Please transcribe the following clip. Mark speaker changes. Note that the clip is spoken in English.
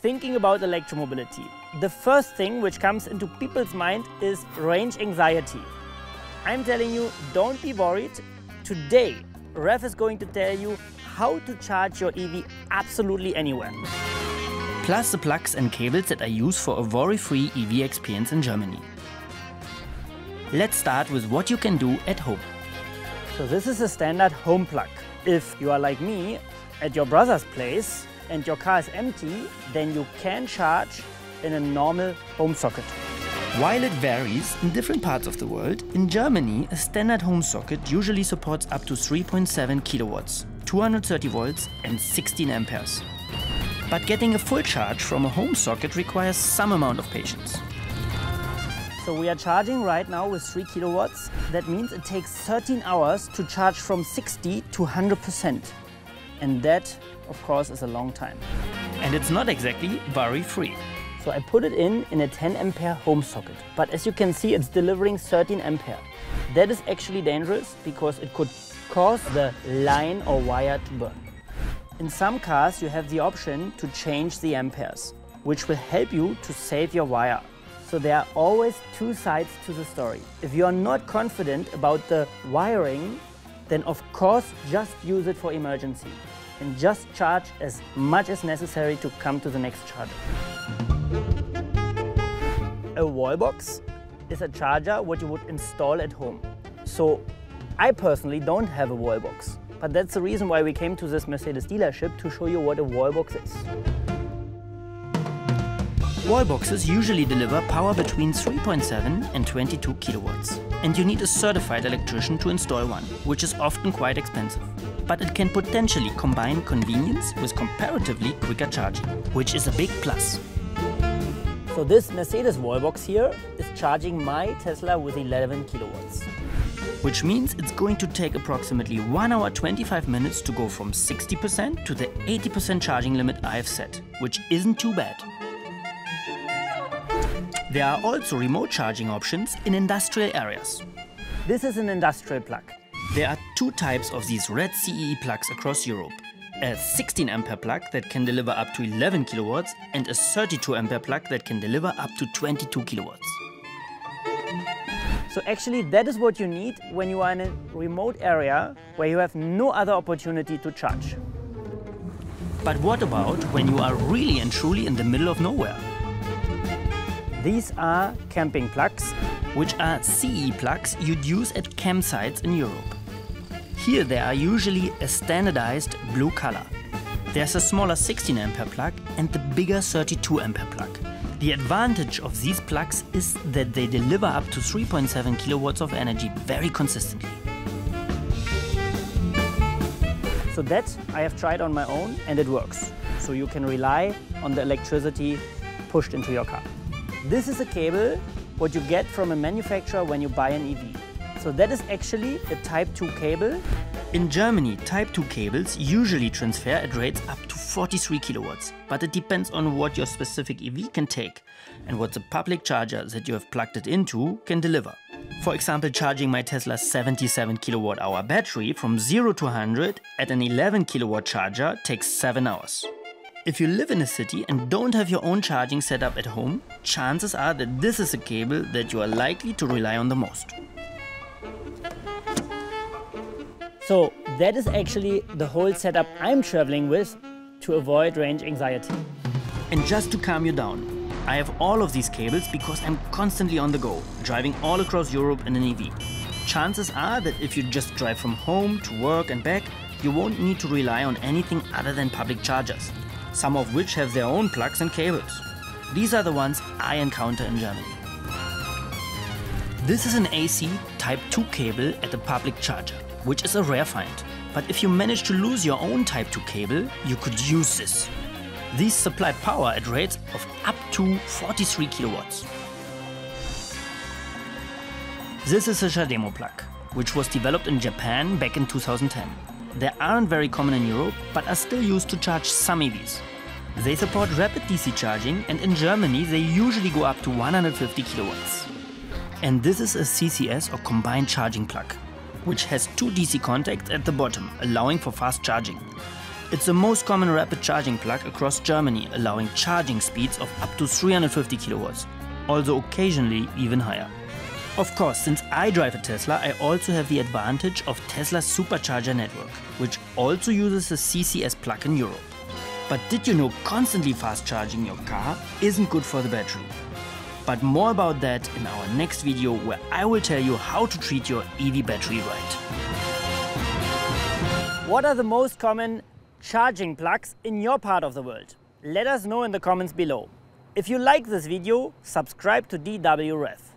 Speaker 1: thinking about electromobility, the first thing which comes into people's mind is range anxiety. I'm telling you, don't be worried. Today, REV is going to tell you how to charge your EV absolutely anywhere.
Speaker 2: Plus the plugs and cables that are used for a worry-free EV experience in Germany. Let's start with what you can do at home.
Speaker 1: So this is a standard home plug. If you are like me, at your brother's place and your car is empty, then you can charge in a normal home socket.
Speaker 2: While it varies in different parts of the world, in Germany, a standard home socket usually supports up to 3.7 kilowatts, 230 volts and 16 amperes. But getting a full charge from a home socket requires some amount of patience.
Speaker 1: So we are charging right now with 3 kilowatts. That means it takes 13 hours to charge from 60 to 100%. And that, of course, is a long time.
Speaker 2: And it's not exactly worry-free.
Speaker 1: So I put it in in a 10 ampere home socket. But as you can see, it's delivering 13 ampere. That is actually dangerous because it could cause the line or wire to burn. In some cars, you have the option to change the amperes, which will help you to save your wire. So there are always two sides to the story. If you are not confident about the wiring, then of course just use it for emergency and just charge as much as necessary to come to the next charger. A wallbox is a charger what you would install at home. So I personally don't have a wallbox, but that's the reason why we came to this Mercedes dealership to show you what a wallbox is.
Speaker 2: Wallboxes usually deliver power between 3.7 and 22 kilowatts. And you need a certified electrician to install one, which is often quite expensive. But it can potentially combine convenience with comparatively quicker charging, which is a big plus.
Speaker 1: So this Mercedes wallbox here is charging my Tesla with 11 kilowatts.
Speaker 2: Which means it's going to take approximately 1 hour 25 minutes to go from 60% to the 80% charging limit I've set, which isn't too bad. There are also remote charging options in industrial areas.
Speaker 1: This is an industrial plug.
Speaker 2: There are two types of these red CEE plugs across Europe. A 16 ampere plug that can deliver up to 11 kilowatts and a 32 ampere plug that can deliver up to 22 kilowatts.
Speaker 1: So actually that is what you need when you are in a remote area where you have no other opportunity to charge.
Speaker 2: But what about when you are really and truly in the middle of nowhere?
Speaker 1: These are camping plugs,
Speaker 2: which are CE plugs you'd use at campsites in Europe. Here they are usually a standardized blue color. There's a smaller 16 ampere plug and the bigger 32 ampere plug. The advantage of these plugs is that they deliver up to 3.7 kilowatts of energy very consistently.
Speaker 1: So that I have tried on my own and it works. So you can rely on the electricity pushed into your car. This is a cable what you get from a manufacturer when you buy an EV. So that is actually a Type 2 cable.
Speaker 2: In Germany, Type 2 cables usually transfer at rates up to 43 kilowatts, but it depends on what your specific EV can take and what the public charger that you have plugged it into can deliver. For example, charging my Tesla's 77 kilowatt hour battery from 0 to 100 at an 11 kilowatt charger takes 7 hours. If you live in a city and don't have your own charging setup at home, chances are that this is a cable that you are likely to rely on the most.
Speaker 1: So that is actually the whole setup I'm traveling with to avoid range anxiety.
Speaker 2: And just to calm you down, I have all of these cables because I'm constantly on the go, driving all across Europe in an EV. Chances are that if you just drive from home to work and back, you won't need to rely on anything other than public chargers some of which have their own plugs and cables. These are the ones I encounter in Germany. This is an AC Type 2 cable at a public charger, which is a rare find. But if you manage to lose your own Type 2 cable, you could use this. These supply power at rates of up to 43 kilowatts. This is a Chademo plug, which was developed in Japan back in 2010. They aren't very common in Europe, but are still used to charge some EVs. They support rapid DC charging and in Germany they usually go up to 150 kilowatts. And this is a CCS or combined charging plug, which has two DC contacts at the bottom, allowing for fast charging. It's the most common rapid charging plug across Germany, allowing charging speeds of up to 350 kilowatts, although occasionally even higher. Of course, since I drive a Tesla, I also have the advantage of Tesla's supercharger network, which also uses a CCS plug in Europe. But did you know constantly fast charging your car isn't good for the battery? But more about that in our next video where I will tell you how to treat your EV battery right.
Speaker 1: What are the most common charging plugs in your part of the world? Let us know in the comments below. If you like this video, subscribe to DWREV.